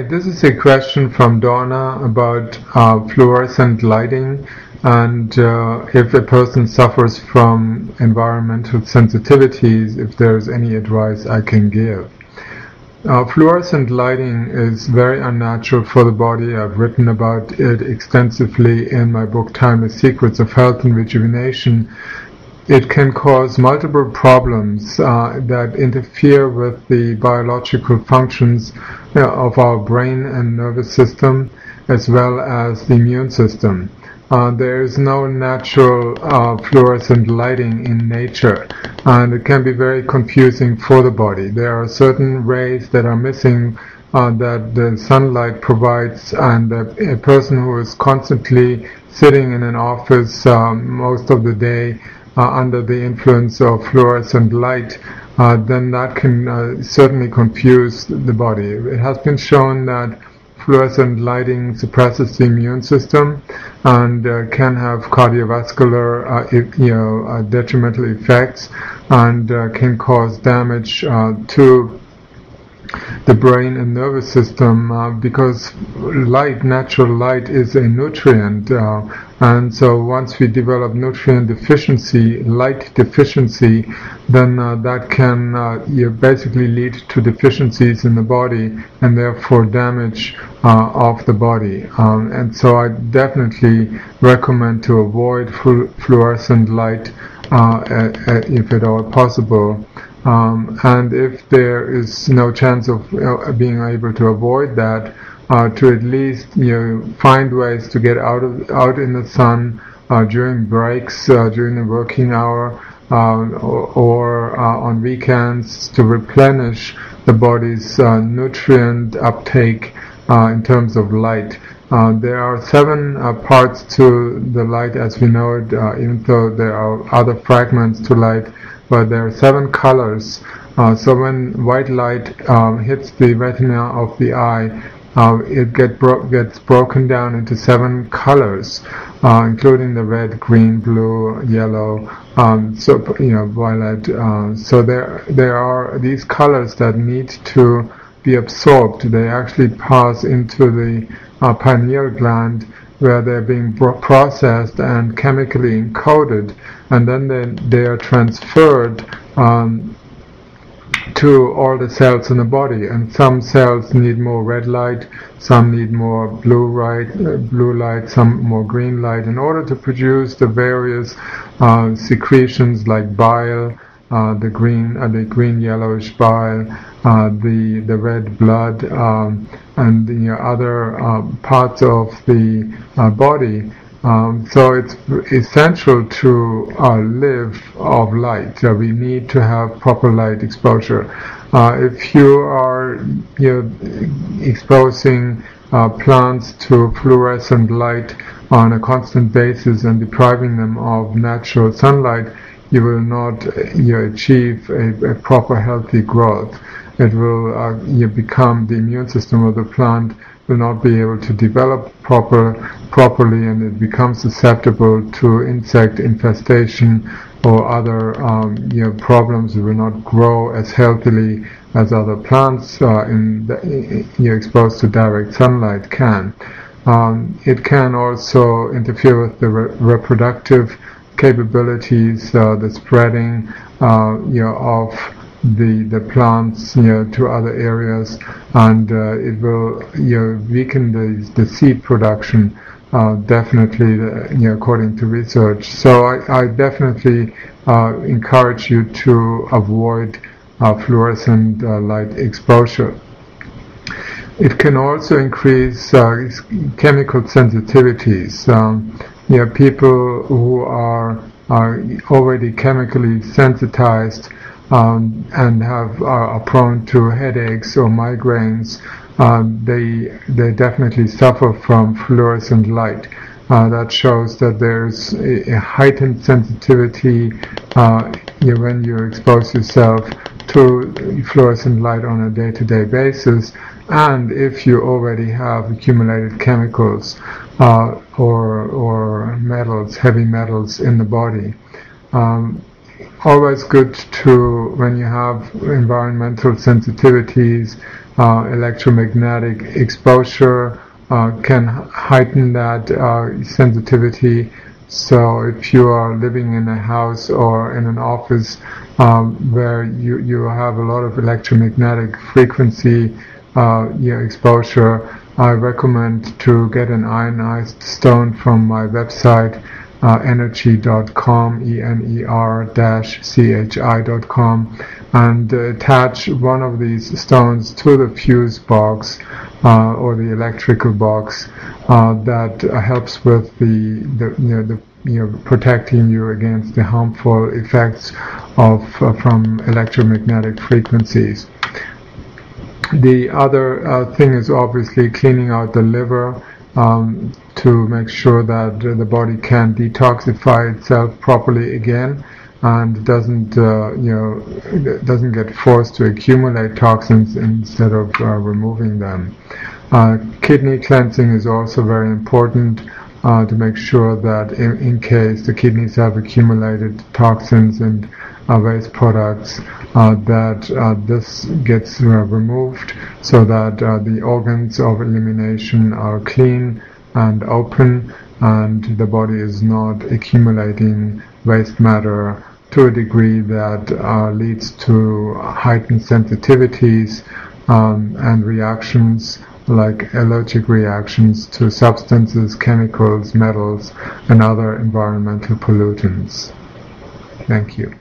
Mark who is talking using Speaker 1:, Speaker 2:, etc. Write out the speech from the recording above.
Speaker 1: Hi, this is a question from Donna about uh, fluorescent lighting and uh, if a person suffers from environmental sensitivities, if there's any advice I can give. Uh, fluorescent lighting is very unnatural for the body. I've written about it extensively in my book Timeless Secrets of Health and Rejuvenation. It can cause multiple problems uh, that interfere with the biological functions uh, of our brain and nervous system as well as the immune system. Uh, there is no natural uh, fluorescent lighting in nature and it can be very confusing for the body. There are certain rays that are missing uh, that the sunlight provides and a, person who is constantly sitting in an office um, most of the day under the influence of fluorescent light uh, then that can uh, certainly confuse the body. It has been shown that fluorescent lighting suppresses the immune system and uh, can have cardiovascular, uh, you know, uh, detrimental effects and uh, can cause damage to the brain and nervous system uh, because light, natural light, is a nutrient. Uh, and so once we develop nutrient deficiency, light deficiency, then uh, that can uh, basically lead to deficiencies in the body and therefore damage uh, of the body. Um, and so I definitely recommend to avoid fluorescent light uh, if at all possible. Um, and if there is no chance of uh, being able to avoid that, uh, to at least you know find ways to get out of out in the sun uh, during breaks, uh, during the working hour, uh, or, or uh, on weekends to replenish the body's nutrient uptake in terms of light. there are seven parts to the light as we know it, even though there are other fragments to light but there are seven colors. Uh, so when white light um, hits the retina of the eye, uh, it get bro gets broken down into seven colors, uh, including the red, green, blue, yellow, um, so you know violet. Uh, so there there are these colors that need to be absorbed. They actually pass into the uh, pineal gland where they're being processed and chemically encoded, and then they, they are transferred um, to all the cells in the body. And some cells need more red light, some need more blue light, uh, blue light, some more green light, in order to produce the various uh, secretions like bile, the green, uh, the green yellowish bile, uh, the the red blood, um, and the other uh, parts of the uh, body. Um, so it's essential to live of light. we need to have proper light exposure. if you are you know, exposing plants to fluorescent light on a constant basis and depriving them of natural sunlight, you will not you know, achieve a, a, proper healthy growth. It will uh, you become the immune system of the plant will not be able to develop proper properly, and it becomes susceptible to insect infestation or other um, you know, problems. It will not grow as healthily as other plants uh, in the, you're exposed to direct sunlight can. Um, it can also interfere with the re reproductive capabilities, uh, the spreading, uh, you know, of the the plants, you know, to other areas, and uh, it will, you know, weaken the the seed production. Uh, definitely, uh, you know, according to research. So I, I definitely uh, encourage you to avoid fluorescent light exposure. It can also increase chemical sensitivities. Um, people who are, are already chemically sensitized um, and have are prone to headaches or migraines, uh, they they definitely suffer from fluorescent light. Uh, that shows that there's a, a heightened sensitivity uh, you when you expose yourself to fluorescent light on a day-to-day basis and if you already have accumulated chemicals uh, or, or metals, heavy metals in the body. Um, always good to, when you have environmental sensitivities, uh, electromagnetic exposure uh, can heighten that uh, sensitivity. So if you are living in a house or in an office um, where you, you have a lot of electromagnetic frequency yeah, exposure, I recommend to get an ionized stone from my website uh, enerchi.com, E-N-E-R-C-H-I.com, and uh, attach one of these stones to the fuse box uh, or the electrical box uh, that helps with the, the, you know, the you know, protecting you against the harmful effects of uh, from electromagnetic frequencies. The other uh, thing is obviously cleaning out the liver um, to make sure that the body can detoxify itself properly again and doesn't uh, you know doesn't get forced to accumulate toxins instead of uh, removing them. Uh, kidney cleansing is also very important uh, to make sure that in, in, case the kidneys have accumulated toxins and uh, waste products uh, that uh, this gets uh, removed so that uh, the organs of elimination are clean and open and the body is not accumulating waste matter to a degree that leads to heightened sensitivities um, and reactions like allergic reactions to substances, chemicals, metals, and other environmental pollutants. Thank you.